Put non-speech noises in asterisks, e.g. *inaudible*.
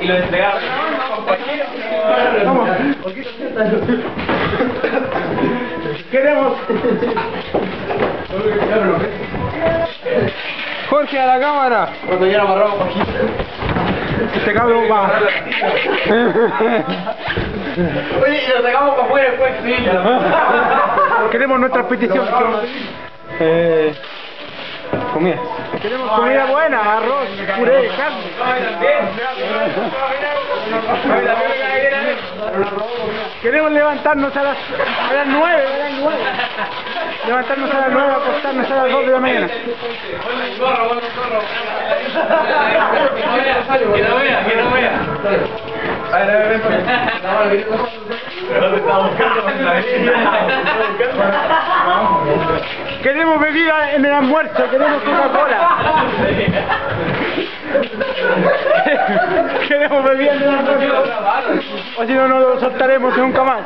Y lo entregaron. Queremos. Jorge a la cámara. Cuando ya lo amarramos poquito. Este cabrón va. Oye, y lo sacamos para afuera después, sí. Queremos nuestras peticiones. Eh, comida. Queremos comida buena, arroz, puré, carne. Queremos levantarnos a las, a las 9, a las 9. Levantarnos a las 9, acostarnos a las 2 de la mañana. A ver, a ver, ven, Queremos bebida en el almuerzo, queremos Coca-Cola. *laughs* queremos bebida en el almuerzo. O si no, no lo soltaremos nunca más.